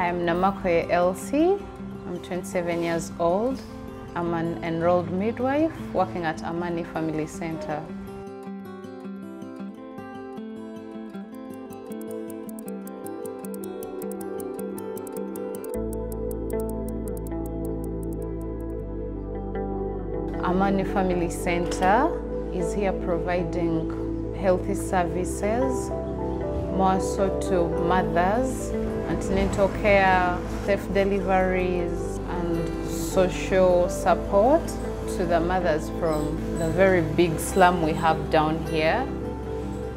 I'm Namakoye Elsie. I'm 27 years old. I'm an enrolled midwife working at Amani Family Center. Amani Family Center is here providing healthy services more so to mothers, antenatal care, safe deliveries, and social support to the mothers from the very big slum we have down here.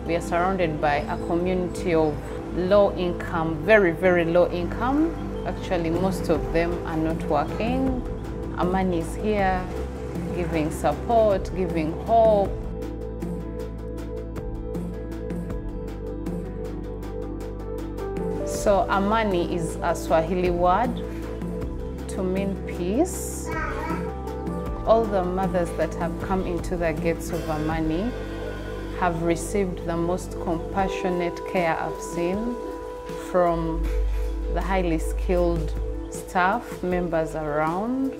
We are surrounded by a community of low income, very, very low income. Actually, most of them are not working. Amani is here giving support, giving hope, So amani is a Swahili word to mean peace. All the mothers that have come into the gates of Amani have received the most compassionate care I've seen from the highly skilled staff members around.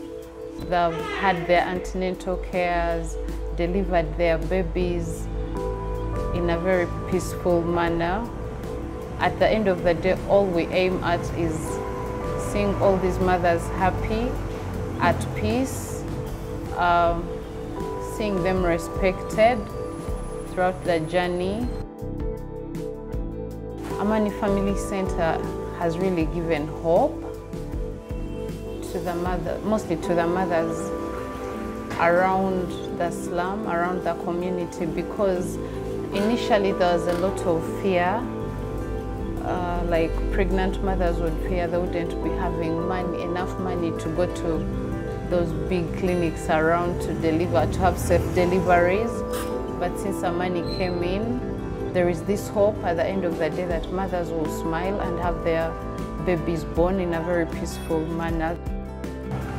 They've had their antenatal cares, delivered their babies in a very peaceful manner at the end of the day, all we aim at is seeing all these mothers happy, at peace, um, seeing them respected throughout the journey. Amani Family Center has really given hope to the mother, mostly to the mothers around the slum, around the community, because initially there was a lot of fear like pregnant mothers would fear they wouldn't be having money, enough money to go to those big clinics around to deliver, to have safe deliveries. But since Amani came in, there is this hope at the end of the day that mothers will smile and have their babies born in a very peaceful manner.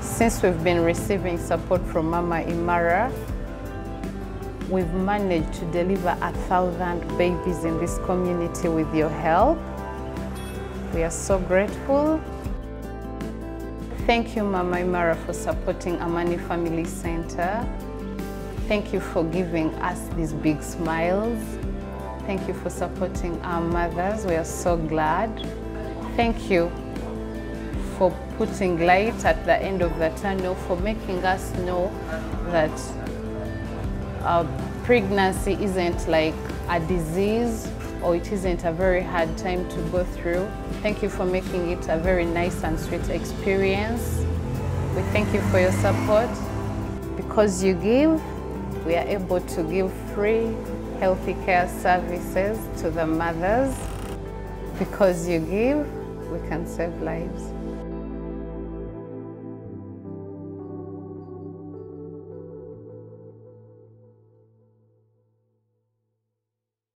Since we've been receiving support from Mama Imara, we've managed to deliver a thousand babies in this community with your help. We are so grateful. Thank you, Mama Imara, for supporting Amani Family Center. Thank you for giving us these big smiles. Thank you for supporting our mothers. We are so glad. Thank you for putting light at the end of the tunnel, for making us know that our pregnancy isn't like a disease or it isn't a very hard time to go through. Thank you for making it a very nice and sweet experience. We thank you for your support. Because you give, we are able to give free healthy care services to the mothers. Because you give, we can save lives.